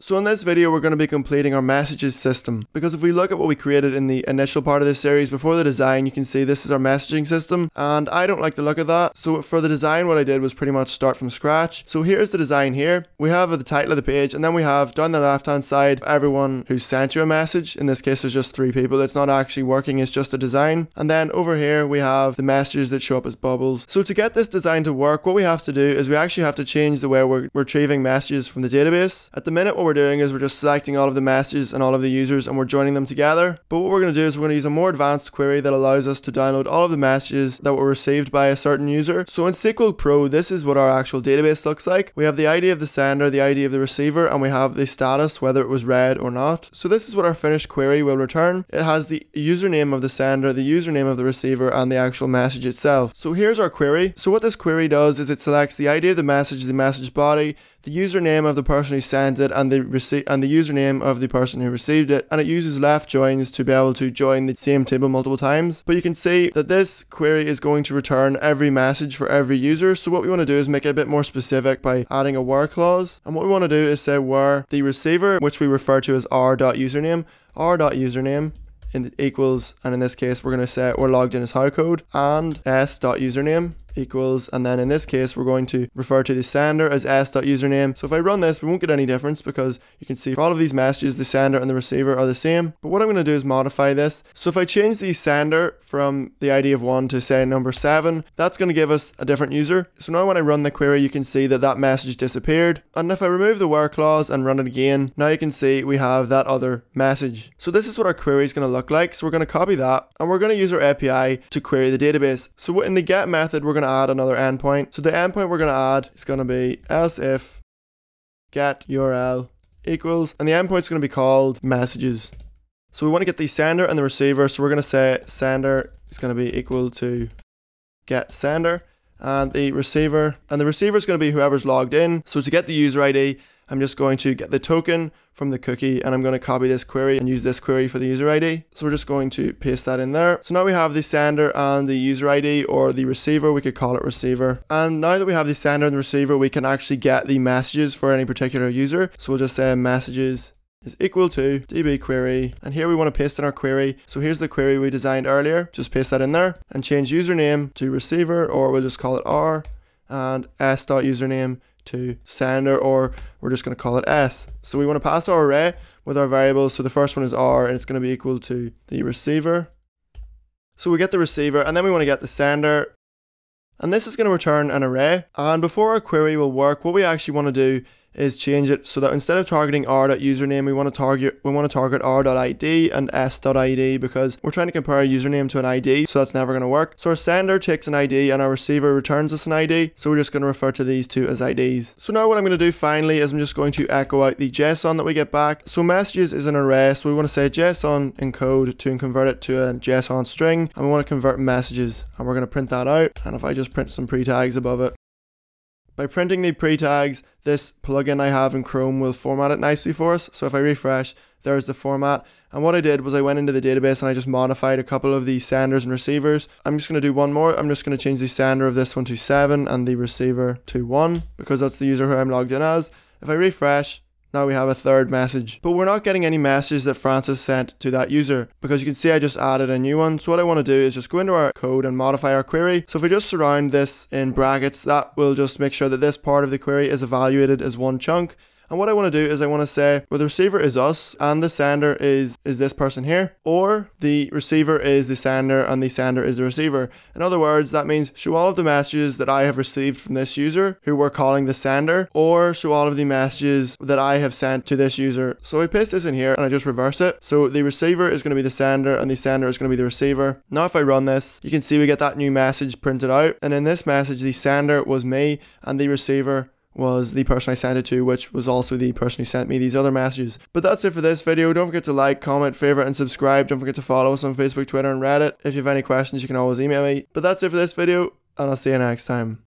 So in this video, we're going to be completing our messages system because if we look at what we created in the initial part of this series before the design, you can see this is our messaging system and I don't like the look of that. So for the design, what I did was pretty much start from scratch. So here's the design here. We have the title of the page and then we have down the left hand side, everyone who sent you a message. In this case, there's just three people. It's not actually working. It's just a design. And then over here, we have the messages that show up as bubbles. So to get this design to work, what we have to do is we actually have to change the way we're retrieving messages from the database. At the minute, what we're doing is we're just selecting all of the messages and all of the users and we're joining them together. But what we're going to do is we're going to use a more advanced query that allows us to download all of the messages that were received by a certain user. So in Sequel Pro, this is what our actual database looks like. We have the ID of the sender, the ID of the receiver, and we have the status, whether it was read or not. So this is what our finished query will return. It has the username of the sender, the username of the receiver, and the actual message itself. So here's our query. So what this query does is it selects the ID of the message, the message body, the username of the person who sent it and the receipt and the username of the person who received it and it uses left joins to be able to join the same table multiple times. But you can see that this query is going to return every message for every user. So what we want to do is make it a bit more specific by adding a where clause. And what we want to do is say where the receiver which we refer to as r.username r.username in equals and in this case we're going to say we're logged in as howcode and s.username equals, and then in this case, we're going to refer to the sender as s.username. So if I run this, we won't get any difference because you can see for all of these messages, the sender and the receiver are the same. But what I'm going to do is modify this. So if I change the sender from the ID of one to say number seven, that's going to give us a different user. So now when I run the query, you can see that that message disappeared. And if I remove the where clause and run it again, now you can see we have that other message. So this is what our query is going to look like. So we're going to copy that and we're going to use our API to query the database. So in the get method, we're going to add another endpoint. So the endpoint we're going to add is going to be else if get URL equals, and the endpoint is going to be called messages. So we want to get the sender and the receiver. So we're going to say sender is going to be equal to get sender and the receiver and the receiver is going to be whoever's logged in. So to get the user ID, I'm just going to get the token from the cookie and I'm going to copy this query and use this query for the user ID. So we're just going to paste that in there. So now we have the sender and the user ID or the receiver, we could call it receiver. And now that we have the sender and the receiver, we can actually get the messages for any particular user. So we'll just say messages is equal to db query and here we want to paste in our query so here's the query we designed earlier just paste that in there and change username to receiver or we'll just call it r and s.username to sender or we're just going to call it s. So we want to pass our array with our variables. So the first one is r and it's going to be equal to the receiver. So we get the receiver and then we want to get the sender and this is going to return an array. And before our query will work, what we actually want to do is change it so that instead of targeting r.username, we want to target we want to target r.id and s.id because we're trying to compare a username to an ID, so that's never going to work. So our sender takes an ID and our receiver returns us an ID, so we're just going to refer to these two as IDs. So now what I'm going to do finally is I'm just going to echo out the JSON that we get back. So messages is an array, so we want to say JSON encode to convert it to a JSON string, and we want to convert messages, and we're going to print that out. And if I just print some pre tags above it, by printing the pre-tags, this plugin I have in Chrome will format it nicely for us. So if I refresh, there's the format. And what I did was I went into the database and I just modified a couple of the senders and receivers. I'm just going to do one more. I'm just going to change the sender of this one to 7 and the receiver to 1 because that's the user who I'm logged in as. If I refresh, now we have a third message. But we're not getting any messages that Francis sent to that user because you can see I just added a new one. So what I want to do is just go into our code and modify our query. So if we just surround this in brackets, that will just make sure that this part of the query is evaluated as one chunk. And what I want to do is I want to say, well, the receiver is us and the sender is, is this person here, or the receiver is the sender and the sender is the receiver. In other words, that means show all of the messages that I have received from this user who we're calling the sender, or show all of the messages that I have sent to this user. So I paste this in here and I just reverse it. So the receiver is going to be the sender and the sender is going to be the receiver. Now if I run this, you can see we get that new message printed out. And in this message, the sender was me and the receiver was the person I sent it to, which was also the person who sent me these other messages. But that's it for this video. Don't forget to like, comment, favorite, and subscribe. Don't forget to follow us on Facebook, Twitter, and Reddit. If you have any questions, you can always email me. But that's it for this video, and I'll see you next time.